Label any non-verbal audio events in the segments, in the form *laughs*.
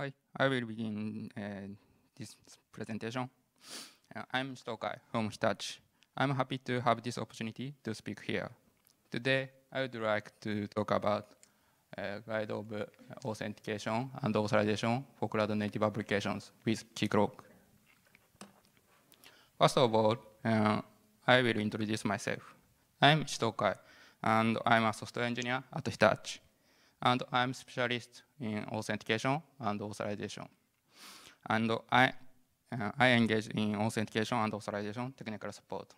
Hi, I will begin uh, this presentation. Uh, I'm Michito Okai from Hitachi. I'm happy to have this opportunity to speak here. Today, I would like to talk about uh, guide of uh, authentication and authorization for cloud native applications with Keycloak. First of all, uh, I will introduce myself. I'm Michito Okai, and I'm a software engineer at Hitachi and I'm specialist in authentication and authorization. And I, uh, I engage in authentication and authorization technical support.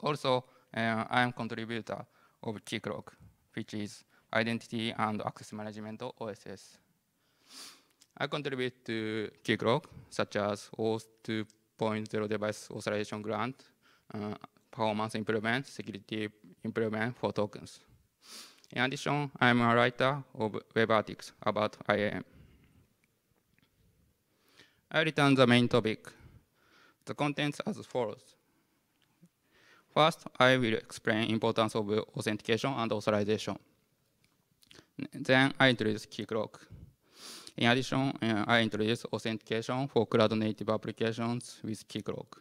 Also, uh, I'm contributor of Keycloak, which is Identity and Access Management OSS. I contribute to Keycloak, such as OAuth 2.0 device authorization grant, uh, performance improvement, security improvement for tokens. In addition, I'm a writer of web articles about IAM. I return the main topic. The contents as follows. First, I will explain importance of authentication and authorization. Then I introduce Keycloak. In addition, uh, I introduce authentication for cloud-native applications with Keycloak.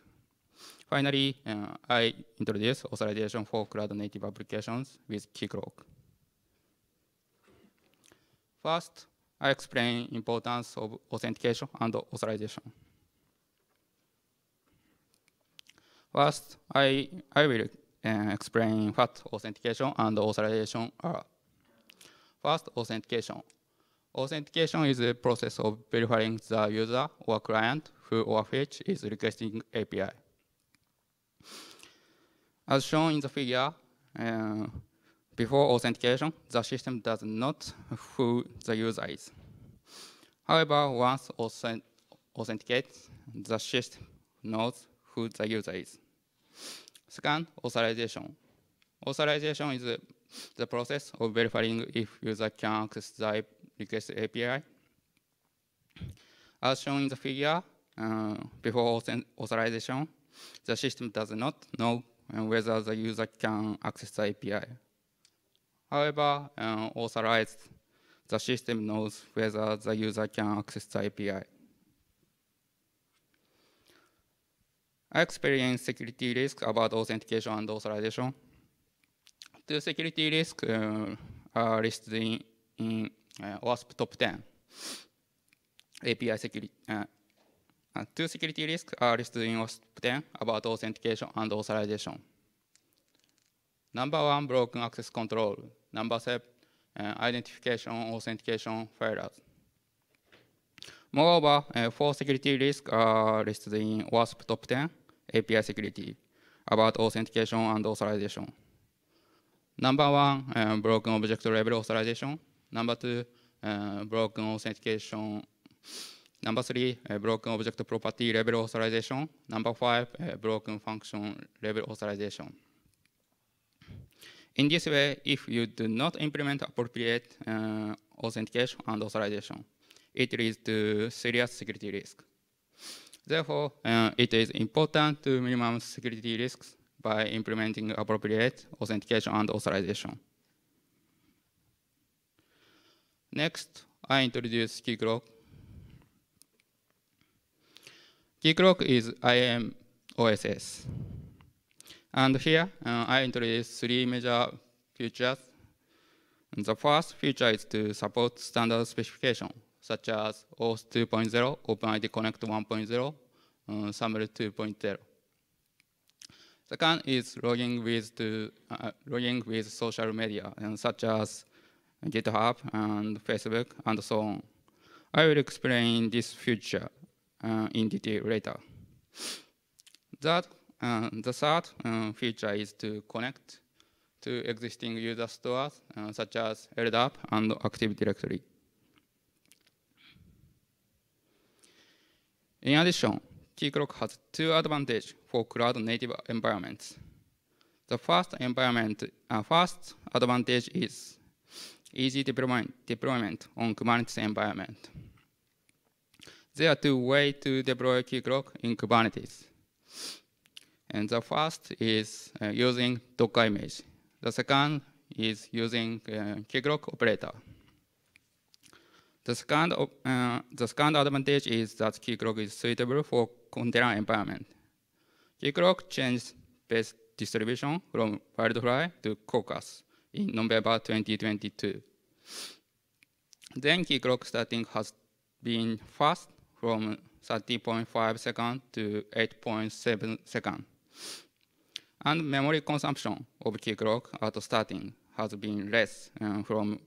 Finally, uh, I introduce authorization for cloud-native applications with Keycloak. First, I explain importance of authentication and authorization. First, I, I will uh, explain what authentication and authorization are. First, authentication. Authentication is a process of verifying the user or client who or which is requesting API. As shown in the figure, uh, before authentication, the system does not who the user is. However, once authent authenticates, the system knows who the user is. Second, authorization. Authorization is the process of verifying if user can access the request API. As shown in the figure, uh, before authorization, the system does not know whether the user can access the API. However, uh, authorized, the system knows whether the user can access the API. I experienced security risks about authentication and authorization. Two security risks uh, are listed in, in uh, OWASP top 10. API security. Uh, uh, two security risks are listed in OWASP 10 about authentication and authorization. Number one, broken access control. Number seven, uh, identification, authentication failures. Moreover, uh, four security risks are listed in OWASP top 10 API security about authentication and authorization. Number one, uh, broken object level authorization. Number two, uh, broken authentication. Number three, uh, broken object property level authorization. Number five, uh, broken function level authorization. In this way, if you do not implement appropriate uh, authentication and authorization, it leads to serious security risk. Therefore, uh, it is important to minimize security risks by implementing appropriate authentication and authorization. Next, I introduce Keycloak. Keycloak is IAM OSS. And here, uh, I introduce three major features. The first feature is to support standard specification, such as OAuth 2.0, OpenID Connect 1.0, uh, SAML 2.0. Second is logging with, to, uh, logging with social media, and such as GitHub and Facebook and so on. I will explain this feature uh, in detail later. That uh, the third uh, feature is to connect to existing user stores uh, such as LDAP and Active Directory. In addition, Keycloak has two advantages for cloud-native environments. The first environment, uh, first advantage is easy deployment, deployment on Kubernetes environment. There are two ways to deploy Keycloak in Kubernetes. And the first is uh, using Docker image. The second is using uh, operator. The second, uh, the second advantage is that Keycloak is suitable for container environment. Keycloak changed base distribution from Wildfly to Quarkus in November 2022. Then Keycloak starting has been fast from 30.5 seconds to 8.7 seconds. And memory consumption of Keycloak at starting has been less uh, from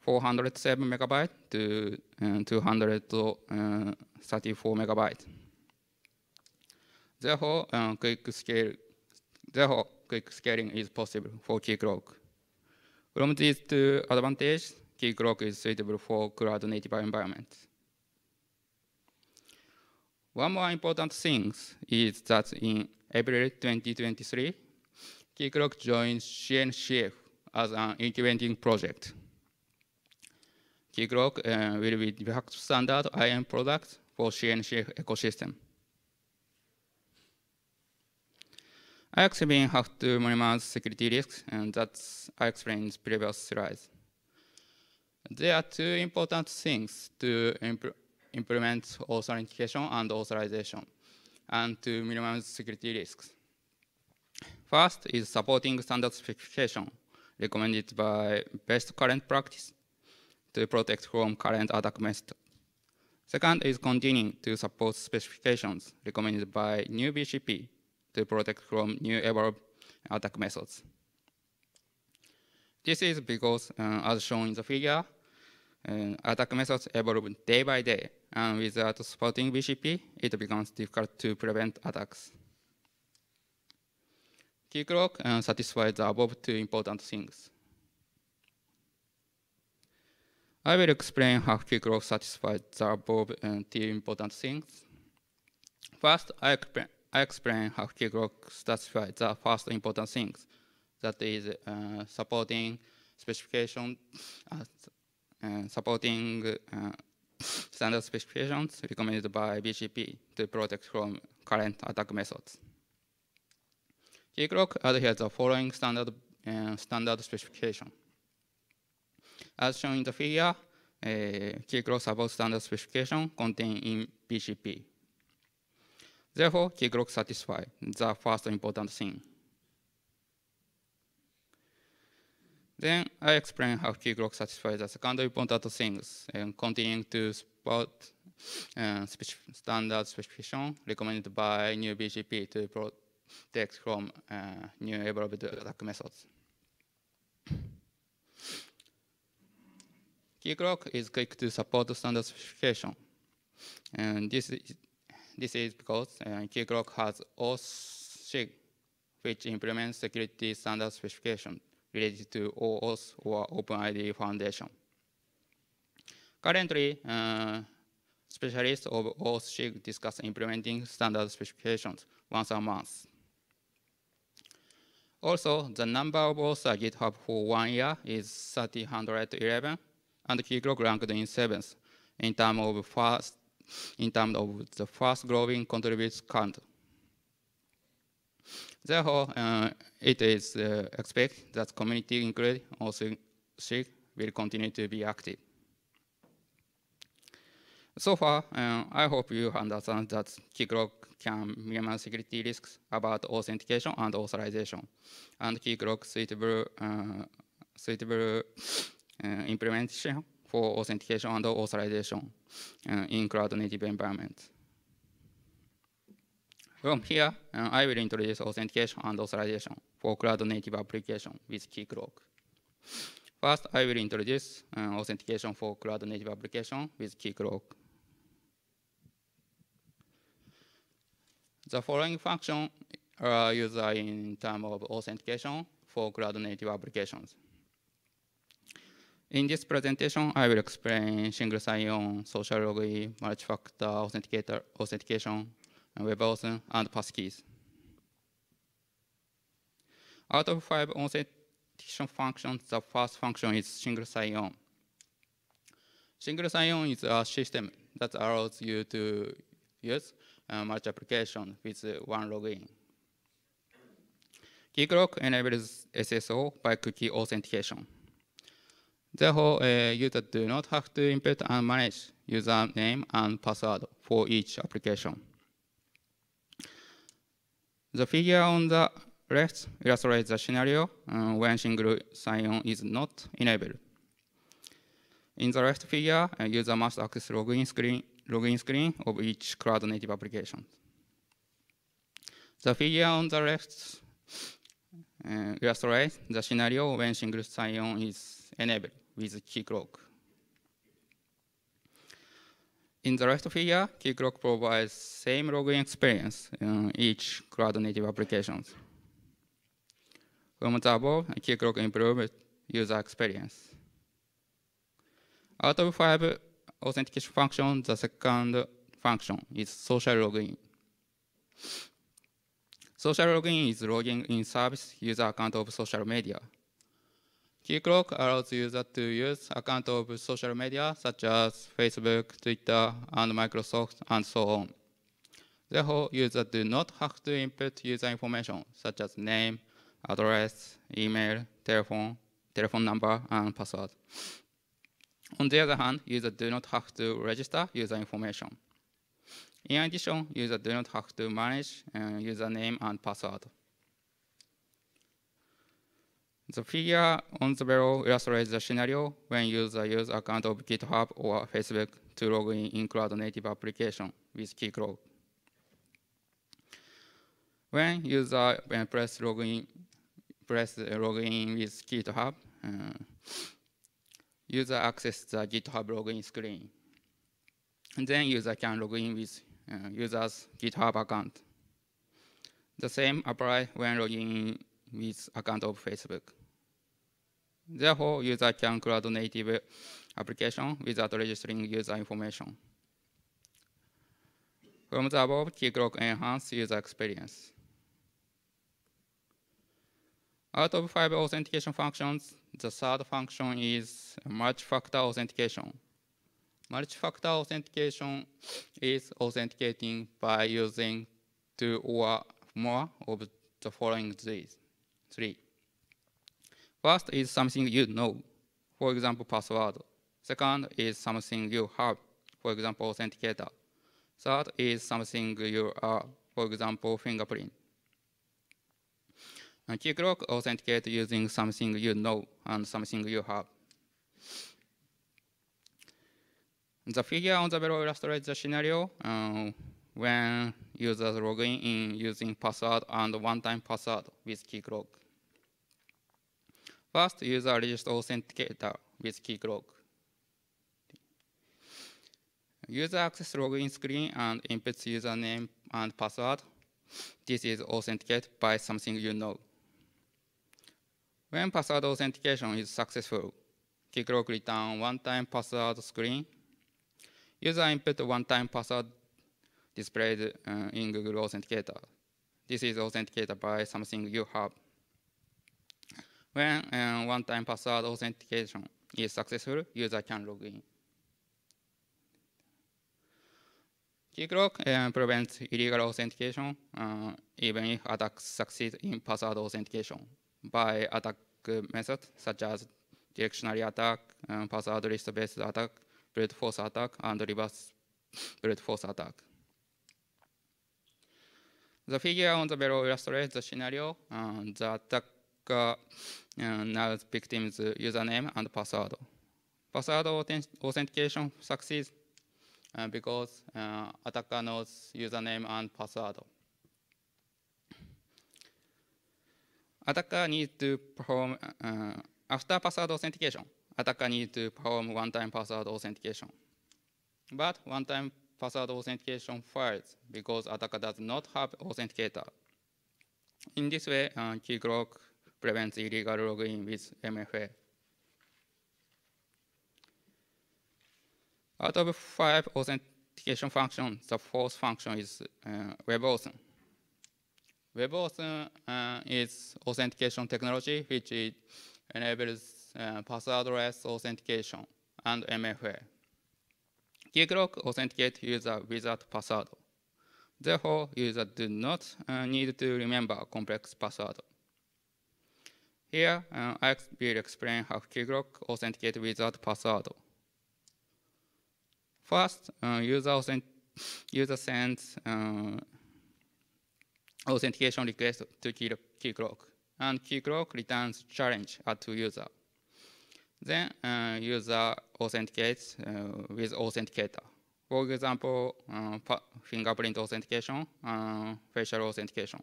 407 megabyte to uh, 234 megabyte. Therefore, uh, quick scale, therefore, quick scaling is possible for Keycloak. From these two advantages, Keycloak is suitable for cloud-native environments. One more important thing is that in April 2023, Keycloak joined CNCF as an incubating project. Keycloak uh, will be the standard IAM product for CNCF ecosystem. I IXBin have to minimize security risks, and that's I explained in previous slides. There are two important things to imp implement authentication and authorization, and to minimize security risks. First is supporting standard specification recommended by best current practice to protect from current attack method. Second is continuing to support specifications recommended by new BCP to protect from new evolved attack methods. This is because, uh, as shown in the figure, uh, attack methods evolve day by day, and without supporting BCP, it becomes difficult to prevent attacks. Keycloak uh, satisfies the above two important things. I will explain how Keycloak satisfies the above uh, two important things. First, I explain, I explain how Keycloak satisfies the first important things, that is uh, supporting specification, uh, supporting uh, standard specifications recommended by BCP to protect from current attack methods. Keycloak adheres the following standard, uh, standard specification. As shown in the figure, uh, Keycloak supports standard specification contained in BCP. Therefore, Keycloak satisfies the first important thing. Then I explain how Keycloak satisfies the second important things and continuing to support uh, standard specification recommended by new BCP to protect from uh, new evolved attack methods. Keycloak is quick to support standard specification. And this is, this is because uh, Keycloak has OAuth SIG, which implements security standard specification related to OAuth or OpenID Foundation. Currently, uh, specialists of OAuth SIG discuss implementing standard specifications once a month. Also, the number of authors at GitHub for one year is 311, and Keycloak ranked in seventh in terms of fast, in terms of the fast growing contributors count. Therefore, uh, it is uh, expected that community include OAuth SIG will continue to be active. So far, uh, I hope you understand that Keycloak can minimize security risks about authentication and authorization, and Keycloak suitable, uh, suitable uh, implementation for authentication and authorization uh, in cloud-native environments. From here, uh, I will introduce authentication and authorization for cloud-native application with Keycloak. First, I will introduce uh, authentication for cloud-native application with Keycloak. The following function are used in terms of authentication for cloud-native applications. In this presentation, I will explain single sign-on, social login, multi-factor authenticator, authentication, WebAuthn, and passkeys. Out of five authentication functions, the first function is single sign-on. Single sign-on is a system that allows you to use uh, multi-application with one login. Keycloak enables SSO by cookie authentication. Therefore, uh, users do not have to input and manage username and password for each application. The figure on the left illustrates the scenario uh, when single sign-on is not enabled. In the left figure, a user must access login screen, login screen of each cloud-native application. The figure on the left uh, illustrates the scenario when single sign-on is enabled with key Keycloak. In the left figure, Keycloak provides same login experience in each cloud-native applications. From the above, Keycloak improved user experience. Out of five authentication functions, the second function is social login. Social login is logging in service user account of social media. Keycloak allows users to use account of social media such as Facebook, Twitter, and Microsoft, and so on. Therefore, users do not have to input user information such as name, address, email, telephone, telephone number, and password. On the other hand, users do not have to register user information. In addition, users do not have to manage uh, username and password. The figure on the below illustrates the scenario when user use account of GitHub or Facebook to log in in cloud-native application with Keycloak. When user when press login, press login with GitHub, uh, user access the GitHub login screen. And then user can log in with uh, user's GitHub account. The same apply when logging with account of Facebook. Therefore, user can cloud native application without registering user information. From the above, Keycloak enhance user experience. Out of five authentication functions, the third function is multi-factor authentication. Multi-factor authentication is authenticating by using two or more of the following these three. First is something you know, for example, password. Second is something you have, for example, authenticator. Third is something you are, for example, fingerprint. And Keycloak authenticate using something you know and something you have. The figure on the below illustrates the scenario uh, when users log in using password and one-time password with Keycloak. First, user register authenticator with Keycloak. User access login screen and inputs username and password. This is authenticated by something you know. When password authentication is successful, Keycloak return one-time password screen. User input one-time password displayed uh, in Google Authenticator. This is authenticated by something you have. When uh, one-time password authentication is successful, user can log in. Keycloak uh, prevents illegal authentication uh, even if attacks succeed in password authentication by attack methods such as directionary attack, um, password list-based attack, brute force attack, and reverse brute force attack. The figure on the below illustrates the scenario. Uh, the attacker knows victim's username and password. Password authentication succeeds because attacker knows username and password. Attacker needs to perform, after password authentication, attacker needs to perform one-time password authentication. But one-time password authentication fails because attacker does not have authenticator. In this way, uh, Keycloak prevents illegal login with MFA. Out of five authentication functions, the fourth function is uh, WebAuthn. WebAuthn uh, is authentication technology which enables uh, passwordless authentication and MFA. Keycloak authenticates user without password. Therefore, users do not uh, need to remember complex password. Here, uh, I will explain how Keycloak authenticates without password. First, uh, user, user sends uh, authentication request to Keycloak, and Keycloak returns challenge to user. Then uh, user authenticates uh, with authenticator. For example, uh, fingerprint authentication, facial authentication.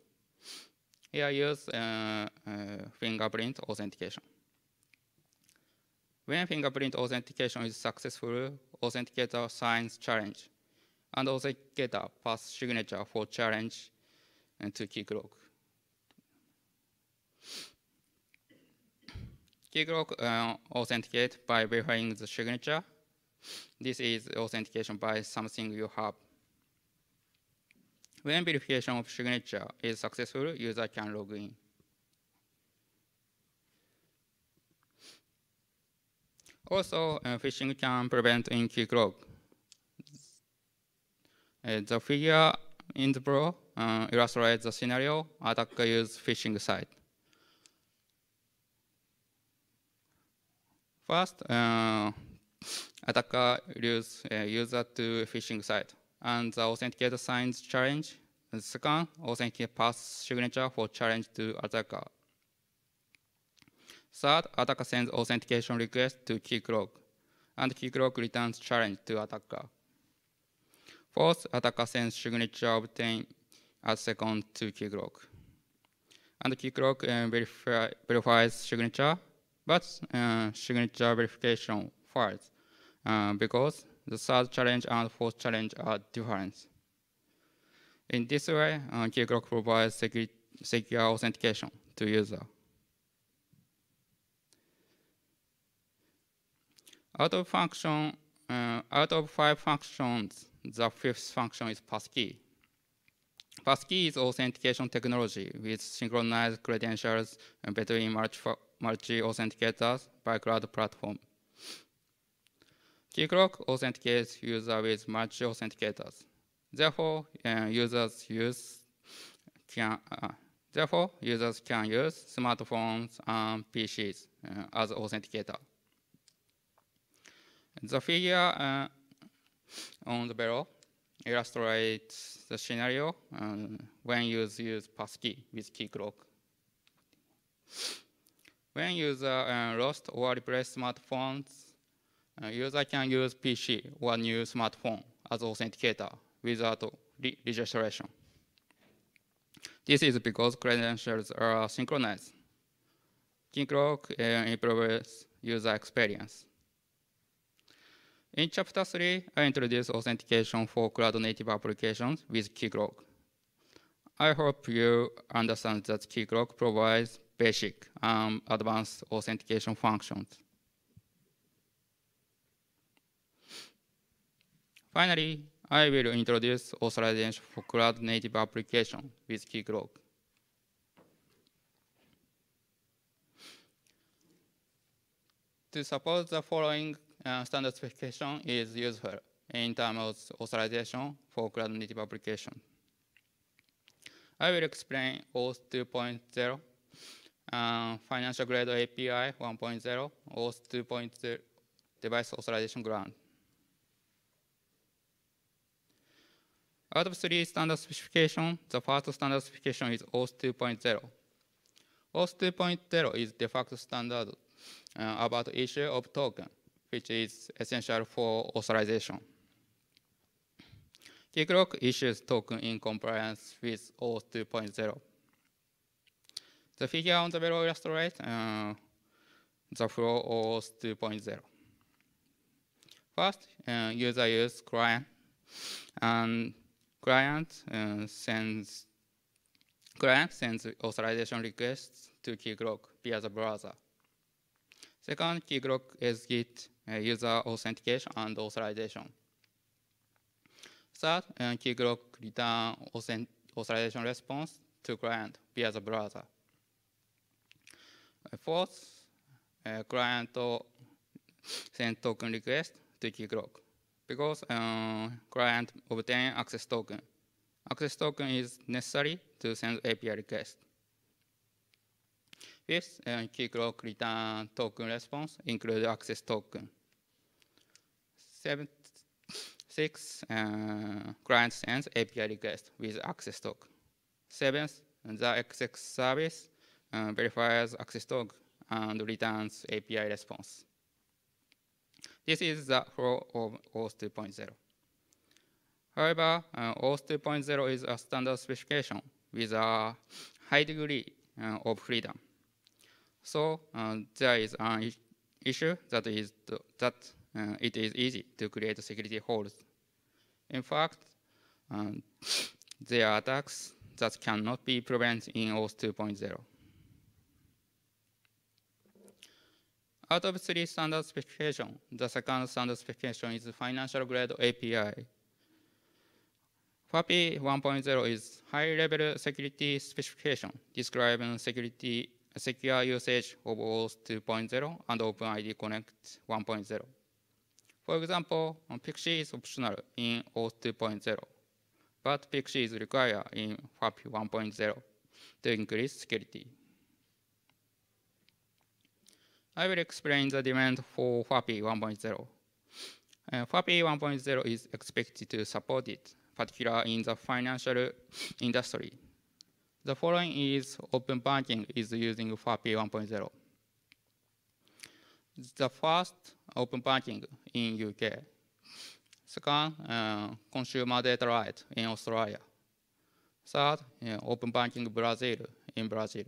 Here use uh, uh, fingerprint authentication. When fingerprint authentication is successful, authenticator signs challenge, and authenticator pass signature for challenge and to Keycloak. Keycloak uh, authenticate by verifying the signature. This is authentication by something you have when verification of signature is successful, user can log in. Also, uh, phishing can prevent in Keycloak. Uh, the figure in the pro uh, illustrates the scenario attacker use phishing site. First, uh, attacker use uh, user to phishing site and the authenticator signs challenge. And second, authenticator pass signature for challenge to attacker. Third, attacker sends authentication request to Keycloak, and Keycloak returns challenge to attacker. Fourth, attacker sends signature obtained as second to Keycloak. And Keycloak uh, verify, verifies signature, but uh, signature verification fails uh, because the third challenge and fourth challenge are different. In this way, uh, Keycloak provides secure, secure authentication to user. Out of function, uh, out of five functions, the fifth function is passkey. Passkey is authentication technology with synchronized credentials between multi-authenticators by cloud platform. Keycloak authenticates user with multi-authenticators. Therefore, uh, users use can uh, therefore users can use smartphones and PCs uh, as authenticator. The figure uh, on the below illustrates the scenario um, when users use passkey with Keycloak. When user uh, lost or replaced smartphones uh, user can use PC or new smartphone as authenticator without re registration. This is because credentials are synchronized. Keycloak uh, improves user experience. In chapter 3, I introduce authentication for cloud-native applications with Keycloak. I hope you understand that Keycloak provides basic and advanced authentication functions. Finally, I will introduce authorization for cloud-native application with Keycloak. To support the following uh, standard specification is useful in terms of authorization for cloud-native application. I will explain OAuth 2.0, uh, financial grade API 1.0, OAuth 2.0 device authorization grant. Out of three standard specifications, the first standard specification is OAuth 2.0. OAuth 2.0 is de facto standard uh, about issue of token, which is essential for authorization. Keycloak issues token in compliance with OAuth 2.0. The figure on the below illustrates uh, the flow of OAuth 2.0. First, uh, user use client and client sends client sends authorization requests to Keycloak via the browser. Second, Keycloak executes uh, user authentication and authorization. Third, uh, Keycloak return authorization response to client via the browser. Uh, fourth, uh, client send token request to Keycloak because uh, client obtain access token. Access token is necessary to send API request. Fifth, uh, Keycloak return token response include access token. Seventh, uh, client sends API request with access token. Seventh, the XX service uh, verifies access token and returns API response. This is the flow of OAuth 2.0. However, uh, OAuth 2.0 is a standard specification with a high degree uh, of freedom. So uh, there is an issue that is that uh, it is easy to create security holes. In fact, um, there are attacks that cannot be prevented in OAuth 2.0. Out of three standard specifications, the second standard specification is financial grade API. FAPI 1.0 is high-level security specification describing security secure usage of OAuth 2.0 and OpenID Connect 1.0. For example, PKCE is optional in OAuth 2.0, but PKCE is required in FAPI 1.0 to increase security. I will explain the demand for FAPI 1.0. Uh, FAPI 1.0 is expected to support it, particularly in the financial industry. The following is open banking is using FAPI 1.0. The first open banking in UK. Second, uh, consumer data right in Australia. Third, uh, open banking Brazil in Brazil.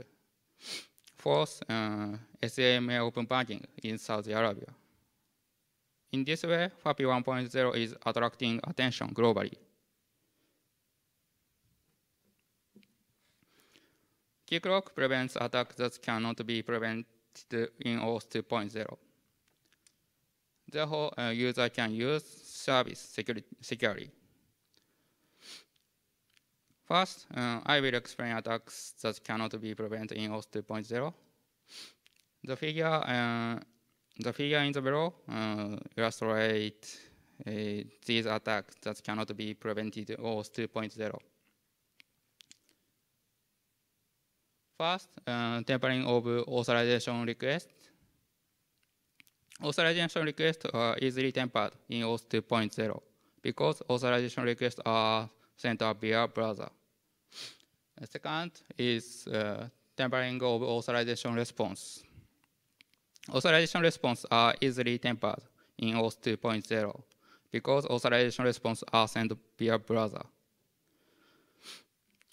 Fourth, uh, SAMA open banking in Saudi Arabia. In this way, FAPI 1.0 is attracting attention globally. Keycloak prevents attacks that cannot be prevented in OAuth 2.0. Therefore, a user can use service securely. First, uh, I will explain attacks that cannot be prevented in OAuth 2.0. The figure, uh, the figure in the below uh, illustrate uh, these attacks that cannot be prevented in OAuth 2.0. First, uh, tempering of authorization requests. Authorization requests are easily tempered in OAuth 2.0 because authorization requests are sent via browser. The second is uh, tempering of authorization response. Authorization response are easily tempered in OAuth 2.0 because authorization response are sent via browser.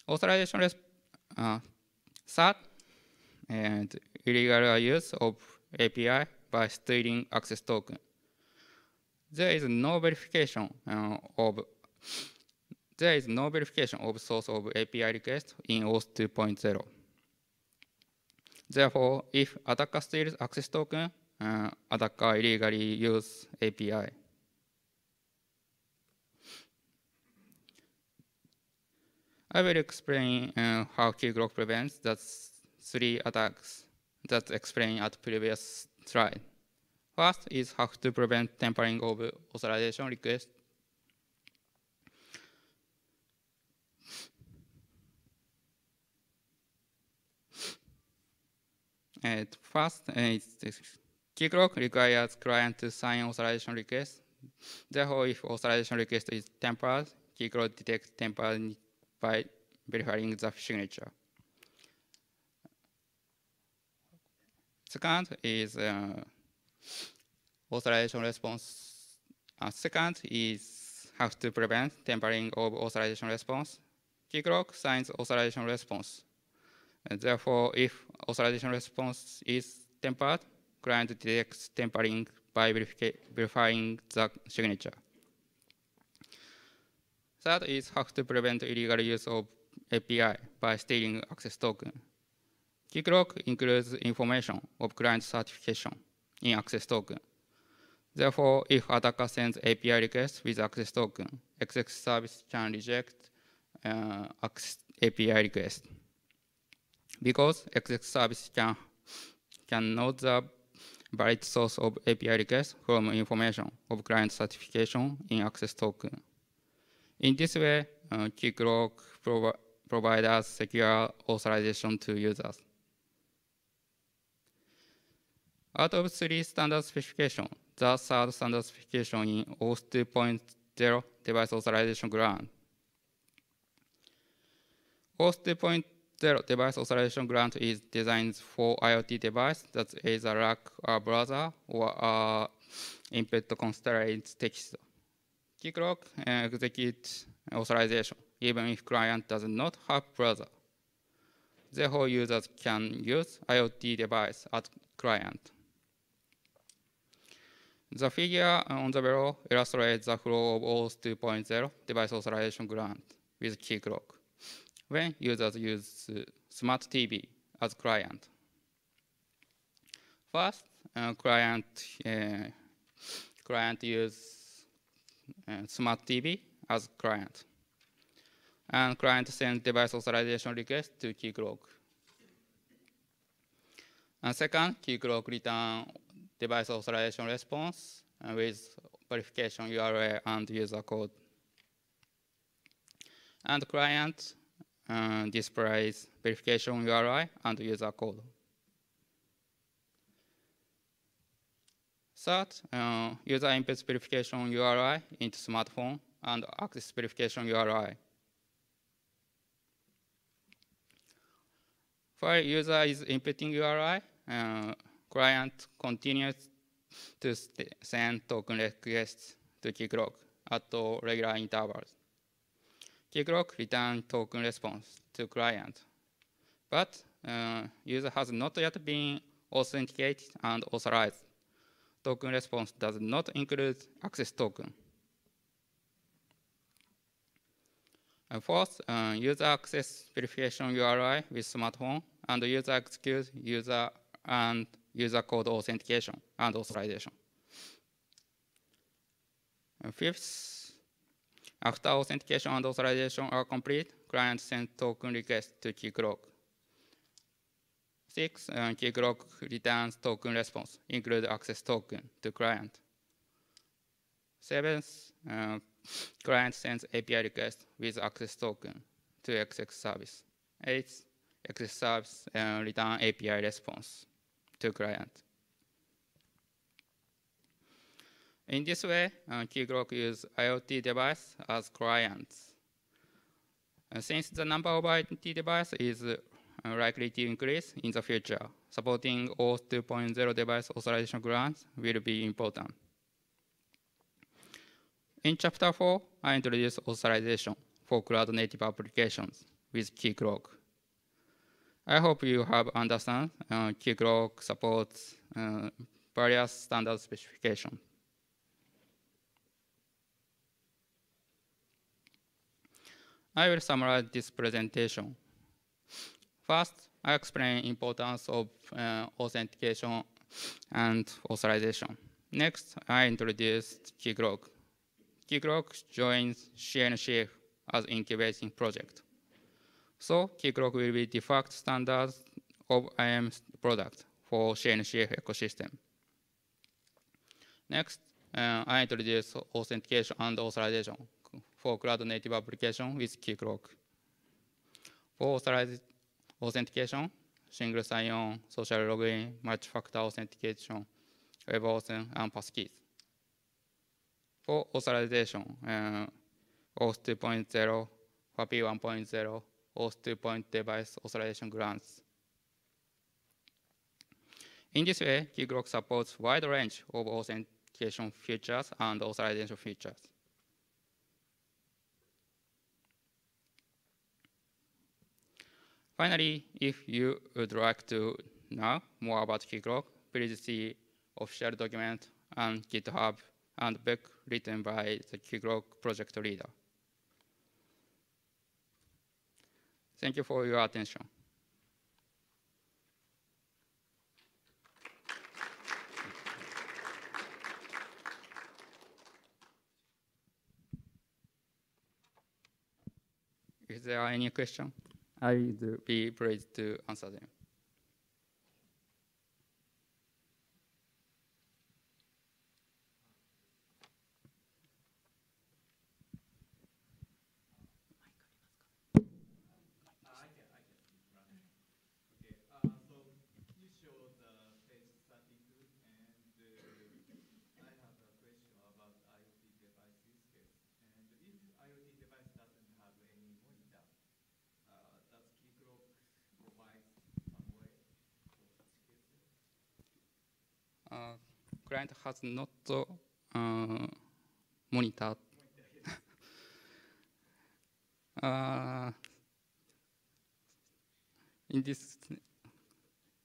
Authorization res uh, third, and illegal use of API by stealing access token. There is no verification uh, of there is no verification of source of API request in OAuth 2.0. Therefore, if attacker steals access token, uh, attacker illegally use API. I will explain uh, how Keycloak prevents that three attacks that explained at previous slide. First is how to prevent tempering of authorization request. And first, uh, Keycloak requires client to sign authorization request. Therefore, if authorization request is tempered, Keycloak detects tempered by verifying the signature. Second is uh, authorization response. Uh, second is how to prevent tempering of authorization response. Keycloak signs authorization response. And therefore, if authorization response is tempered, client detects tempering by verifying the signature. Third is how to prevent illegal use of API by stealing access token. Keycloak includes information of client certification in access token. Therefore, if attacker sends API request with access token, XX service can reject uh, API request. Because XX service can, can know the valid source of API request from information of client certification in access token. In this way, uh, Keycloak provi provides secure authorization to users. Out of three standard specifications, the third standard specification in OAuth 2.0 device authorization grant. OAuth 2.0 device authorization grant is designed for IoT device that is a lack a browser or a input constraints text. Keycloak uh, executes authorization even if client does not have browser. Therefore, users can use IoT device as client. The figure on the below illustrates the flow of OAuth 2.0 device authorization grant with Keycloak when users use smart TV as client. First, uh, client uh, client use uh, smart TV as client. And client sends device authorization request to Keycloak. And second, Keycloak return device authorization response with verification URL and user code. And client uh, displays verification URI and user code. Third, uh, user inputs verification URI into smartphone and access verification URI. While user is inputting URI, uh, client continues to send token requests to Keycloak at regular intervals. Keycloak returns token response to client, but uh, user has not yet been authenticated and authorized. Token response does not include access token. And fourth, uh, user access verification URI with smartphone and user execute user and user code authentication and authorization. And fifth, after authentication and authorization are complete, client sends token request to Keycloak. Six, uh, Keycloak returns token response, include access token to client. Seventh, uh, client sends API request with access token to XX service. Eighth, XX service uh, return API response to client. In this way, uh, Keycloak uses IoT device as clients. Uh, since the number of IoT devices is uh, likely to increase in the future, supporting OAuth 2.0 device authorization grants will be important. In chapter 4, I introduce authorization for cloud-native applications with Keycloak. I hope you have understand uh, Keycloak supports uh, various standard specifications. I will summarize this presentation. First, I explain importance of uh, authentication and authorization. Next, I introduce Keycloak. Keycloak joins CNCF as incubating project. So Keycloak will be de facto standard of IAM product for CNCF ecosystem. Next, uh, I introduce authentication and authorization for cloud-native application with Keycloak. For authentication, single sign-on, social login, multi-factor authentication, WebAuthn, and passkeys. For authorization, uh, OAuth 2.0, FAPI 1.0, OAuth 2.0 device authorization grants. In this way, Keycloak supports wide range of authentication features and authorization features. Finally, if you would like to know more about Keycloak, please see official document on GitHub and book written by the Keycloak project leader. Thank you for your attention. Is there any question? I would be pleased to answer them. Client has not uh, monitored *laughs* uh, in this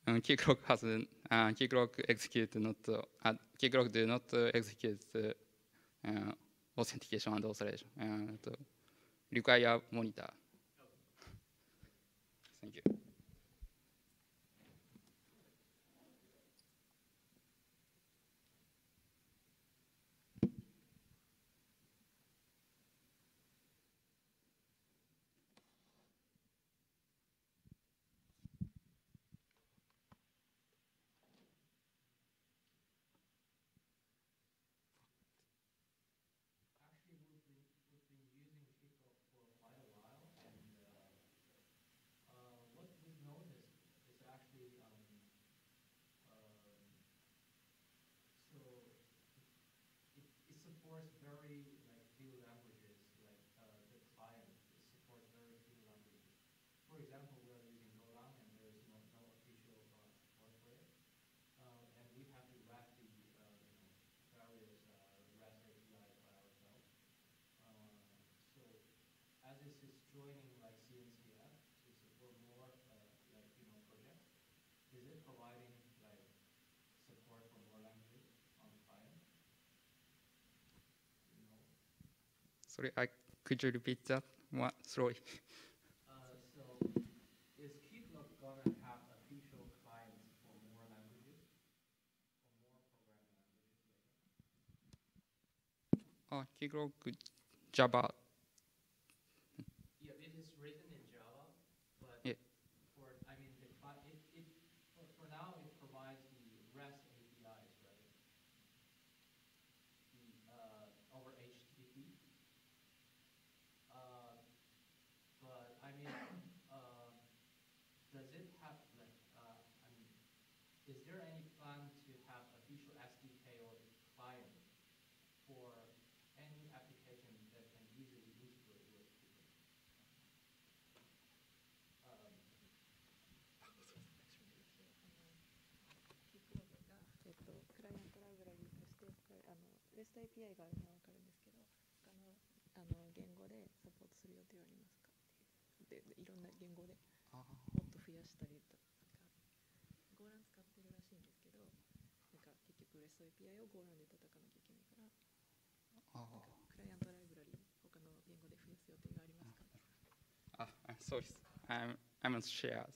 uh, Keycloak has uh, Keycloak execute not uh, Keycloak do not uh, execute uh, authentication and authorization and require monitor. Thank you. Actually, we've been, we've been using Keycloak for quite a while, and uh, uh, what we've noticed is actually, um, um, so it, it supports very like few languages, like uh, the client it supports very few languages. For example, we're using Golang, and there is no, no official uh, support for it, uh, and we have to write the uh, you know various uh, REST APIs by ourselves. Uh, So as this is joining like CNCF to support more uh, like, you know, projects, is it providing like support for more languages on the client? You know, Sorry, I, could you repeat that one Sorry. uh, so is Keycloak gonna have official clients for more languages? For more programming languages later? Keycloak Java. れあの REST API があるのは分かるんですけど他のあの言語でサポートする予定はありますかっていうででいろんな言語でもっと増やしたりとかゴーラン使ってるらしいんですけどなんか結局 REST API をゴーランで叩かなきゃいけないからなんかクライアントライブラリー他の言語で増やす予定がありますか？Ah, I'm sorry. I'm I'm not sure.